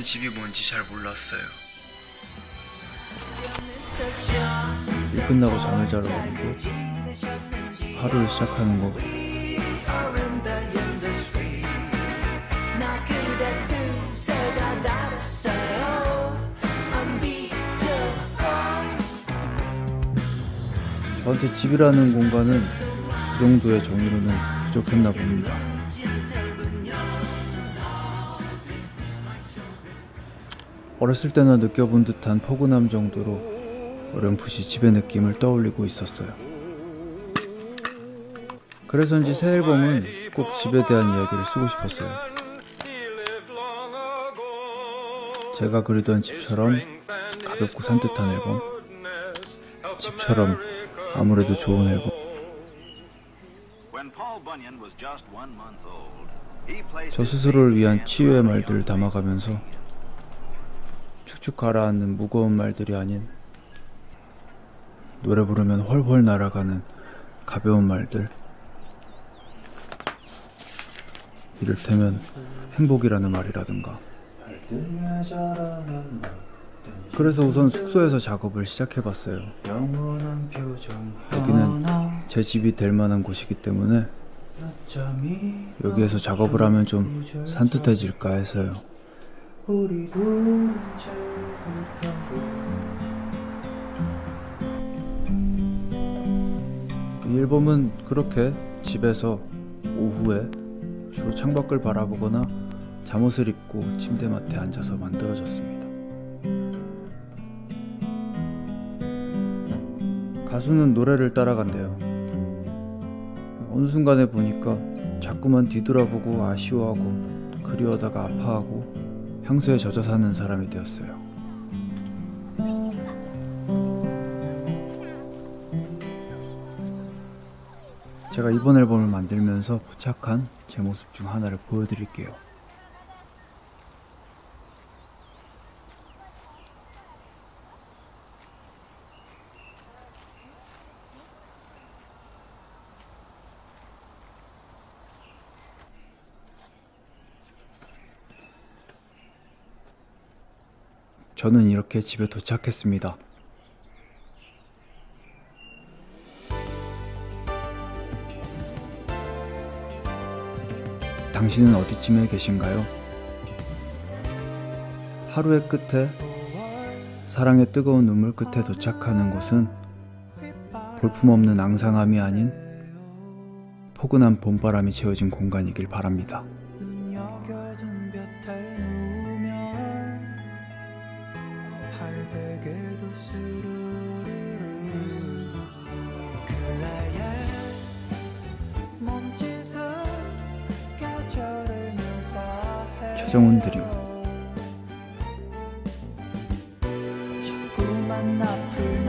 저는 집이 뭔지 잘 몰랐어요. 일 끝나고 잠을 자러 가고 하루를 시작하는 거 저한테 집이라는 공간은 그 정도의 정의로는 부족했나 봅니다. 어렸을 때나 느껴본 듯한 포근함 정도로 어렴풋이 집의 느낌을 떠올리고 있었어요. 그래서인지 새 앨범은 꼭 집에 대한 이야기를 쓰고 싶었어요. 제가 그리던 집처럼 가볍고 산뜻한 앨범. 집처럼 아무래도 좋은 앨범. 저 스스로를 위한 치유의 말들을 담아가면서 축축 가라앉는 무거운 말들이 아닌 노래 부르면 훨훨 날아가는 가벼운 말들. 이를테면 행복이라는 말이라든가. 그래서 우선 숙소에서 작업을 시작해봤어요. 여기는 제 집이 될 만한 곳이기 때문에 여기에서 작업을 하면 좀 산뜻해질까 해서요. 이 앨범은 그렇게 집에서 오후에 주로 창밖을 바라보거나 잠옷을 입고 침대맡에 앉아서 만들어졌습니다. 가수는 노래를 따라간대요. 어느 순간에 보니까 자꾸만 뒤돌아보고 아쉬워하고 그리워다가 아파하고 향수에 젖어 사는 사람이 되었어요. 제가 이번 앨범을 만들면서 포착한 제 모습 중 하나를 보여드릴게요. 저는 이렇게 집에 도착했습니다. 당신은 어디쯤에 계신가요? 하루의 끝에 사랑의 뜨거운 눈물 끝에 도착하는 곳은 볼품없는 앙상함이 아닌 포근한 봄바람이 채워진 공간이길 바랍니다. 최정훈 드림 자꾸만 아플